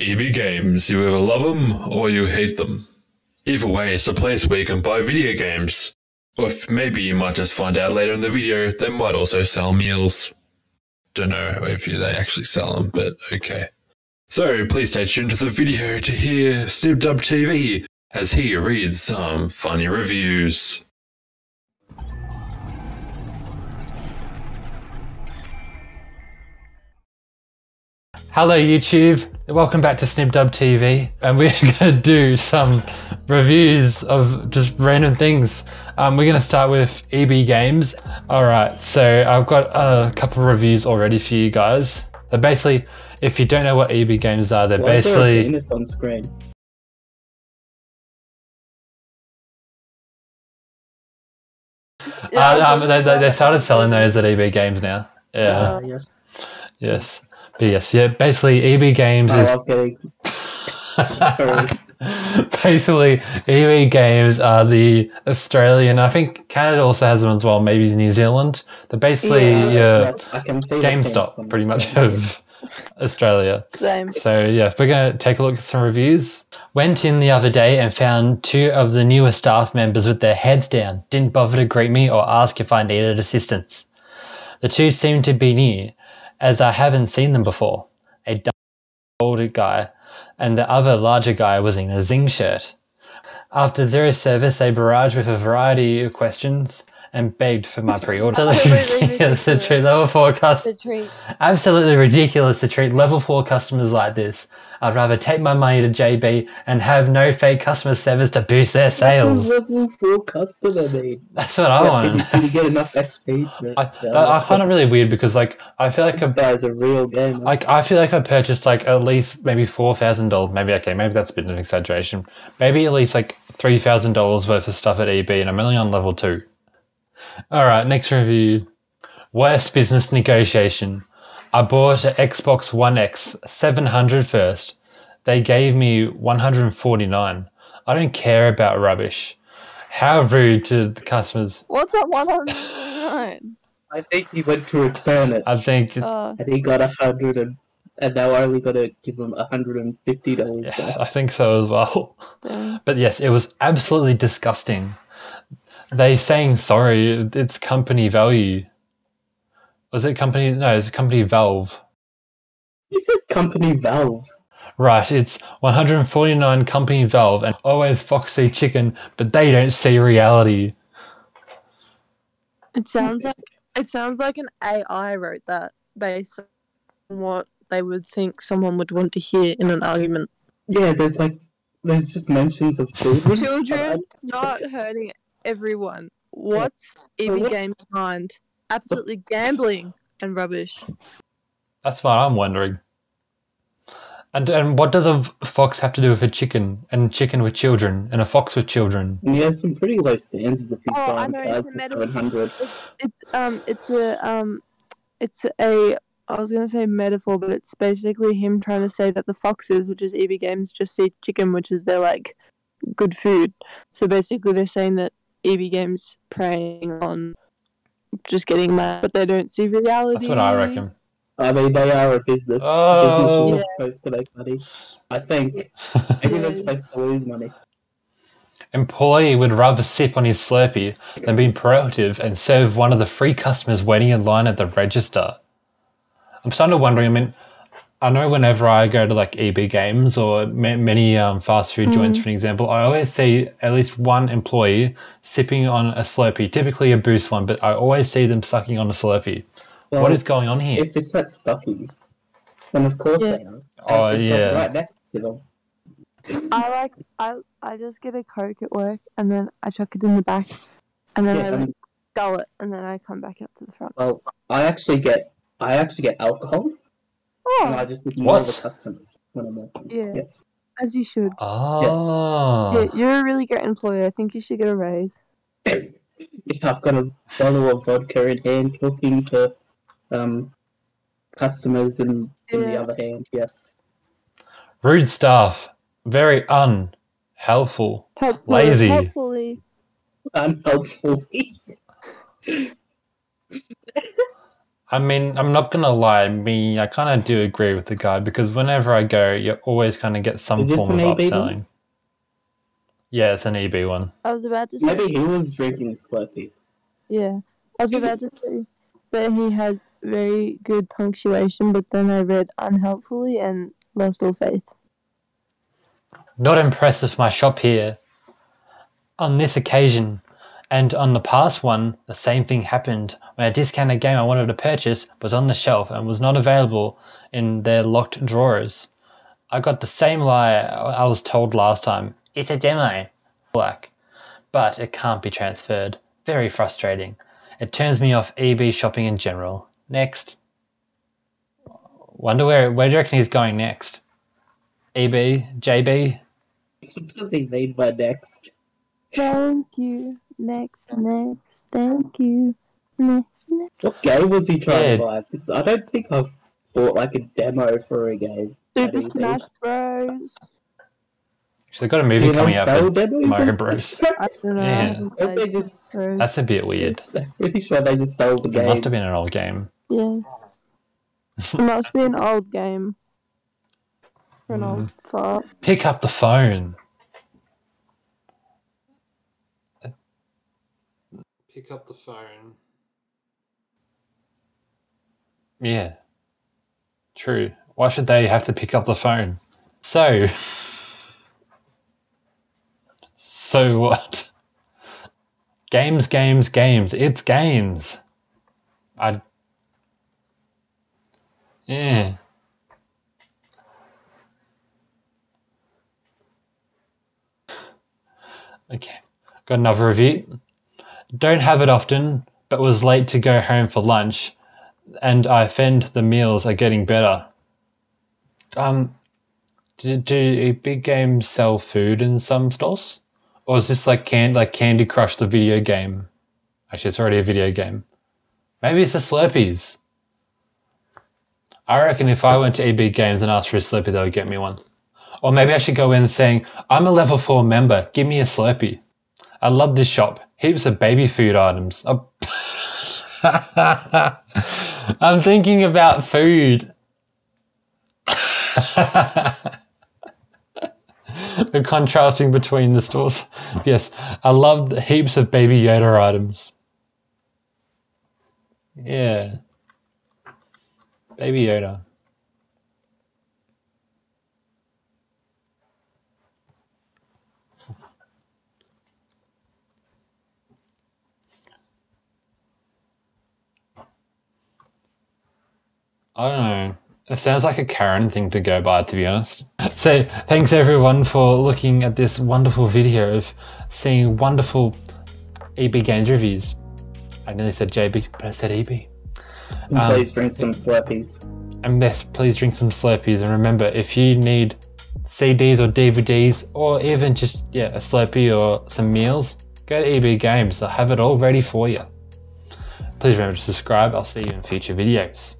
EB Games, you either love them or you hate them. Either way, it's a place where you can buy video games. Or maybe you might just find out later in the video, they might also sell meals. Don't know if they actually sell them, but okay. So please stay tuned to the video to hear SnibDub TV as he reads some funny reviews. Hello YouTube, welcome back to SnibDub TV and we're going to do some reviews of just random things. Um, we're going to start with EB Games. Alright, so I've got a couple of reviews already for you guys. They're basically, if you don't know what EB Games are, they're Why is there a basically... penis on screen? Uh, um, they, they, they started selling those at EB Games now. Yeah, Ah, yes. yes. But yes, yeah, basically EB Games oh, I is love getting. Sorry. Basically, EB Games are the Australian. I think Canada also has them as well. Maybe New Zealand. They're basically Yeah, your yes, I can see the penis on GameStop, pretty much of Australia. Same. So yeah, we're gonna take a look at some reviews. Went in the other day and found two of the newer staff members with their heads down. Didn't bother to greet me or ask if I needed assistance. The two seemed to be new, as I haven't seen them before. A dark older guy, and the other larger guy was in a Zing shirt. After zero service, they barrage with a variety of questions and begged for my pre-order. Absolutely ridiculous to treat ridiculous. level four customers The treat. absolutely ridiculous to treat level 4 customers like this. I'd rather take my money to JB and have no fake customer service to boost their sales. Level four customer mean. That's what I Yeah, want. Can, can you get enough XP to? I, to I, I find it really weird because like I feel like This a, guy's a real game. like I feel like I purchased like at least maybe four thousand dollars. Maybe okay, maybe that's a bit of an exaggeration. Maybe at least like three thousand dollars worth of stuff at EB, and I'm only on level two. All right, next review. Worst business negotiation. I bought an Xbox One X 700 first. They gave me 149. I don't care about rubbish. How rude to the customers. What's up, one on nine? I think he went to return it, I think Uh, and he got a hundred and, and now I only got to give him a hundred and fifty dollars yeah, back. I think so as well. damn. But yes, it was absolutely disgusting. They saying sorry, it's company value. Was it company? No, it's company Valve. He says company Valve. Right, it's 149 company Valve and always Foxy Chicken, but they don't see reality. It sounds like it sounds like an AI wrote that based on what they would think someone would want to hear in an argument. Yeah, there's like there's just mentions of children. Children not hurting everyone. What's EB Games' mind? Absolutely gambling and rubbish. That's what I'm wondering. And and what does a fox have to do with a chicken and chicken with children and a fox with children? He has some pretty low standards if he's Oh, I buying know, cars it's a for meta- seven hundred. It's um it's a um it's a I was gonna say metaphor, but it's basically him trying to say that the foxes, which is EB Games, just see chicken, which is their like good food. So basically, they're saying that EB Games preying on just getting mad, but they don't see reality. That's what I reckon. I mean, they are a business. Oh. Business is supposed to make money. I think maybe they're supposed to lose money. Employee would rather sip on his Slurpee than be proactive and serve one of the free customers waiting in line at the register. I'm starting to wonder. I mean, I know whenever I go to like EB Games or ma- many um, fast food joints, for an example, I always see at least one employee sipping on a Slurpee, typically a Boost one, but I always see them sucking on a Slurpee. Well, what is going on here? if it's at Stockies, then of course Yeah. they are. Oh, it's like yeah. right next to them. I like I I just get a coke at work and then I chuck it in the back, and then Yeah, I um, gull it, and then I come back up to the front. Well, I actually get I actually get alcohol, and I Oh, just ignore What? the customers when I'm working. Yeah. Yes. as you should. Oh, Yeah, you're a really great employee. I think you should get a raise. Yeah, I've got a bottle of vodka in hand, talking to um customers in in the other hand. Yes. rude staff, very unhelpful. Helpful, Lazy. Helpfully. Unhelpfully. I mean, I'm not gonna lie, me, I kind of do agree with the guy because whenever I go, you always kind of get some Is this form an of EB upselling. one? Yeah, it's an EB one. I was about to say, Maybe he was drinking a Slurpee. yeah, I was about to say that he had very good punctuation, but then I read unhelpfully and lost all faith. Not impressed with my shop here. On this occasion, and on the past one, the same thing happened when a discounted game I wanted to purchase was on the shelf and was not available in their locked drawers. I got the same lie I was told last time. It's a demo. Black. But it can't be transferred. Very frustrating. It turns me off EB shopping in general. Next. Wonder where where do you reckon he's going next? EB? JB? What does he mean by next? Thank you. Next, next. Thank you. Next, next. What game was he trying Yeah. to buy? Because I don't think I've bought like a demo for a game. Super Smash Bros. So they've got a movie coming out sell for? Mario Bros. I don't know. Yeah. haven't they just? That's a bit weird. I'm pretty sure they just sold the It game. must have been an old game. Yeah. it must be an old game. For an old mm. fart. Pick up the phone. Pick up the phone. Yeah. True. Why should they have to pick up the phone? So. So what? Games, games, games. It's games. I. Yeah. Okay. Got another review. Don't have it often, but was late to go home for lunch, and I find the meals are getting better. Um, do, do big games sell food in some stores, or is this like can like Candy Crush the video game? Actually, it's already a video game. Maybe it's the Slurpees. I reckon if I went to EB Games and asked for a Slurpee, they would get me one. Or maybe I should go in saying, I'm a level 4 member, give me a Slurpee. I love this shop. Heaps of baby food items. I'm thinking about food. the contrasting between the stores. Yes, I love heaps of baby Yoda items. Yeah. Baby Yoda. I don't know. It sounds like a Karen thing to go by, to be honest. So, thanks everyone for looking at this wonderful video of seeing wonderful EB Games reviews. I nearly said JB, but I said EB. And Um, please drink some Slurpees. And yes, please drink some Slurpees. And remember, if you need CDs or DVDs, or even just yeah a Slurpee or some meals, go to EB Games. They'll have it all ready for you. Please remember to subscribe. I'll see you in future videos.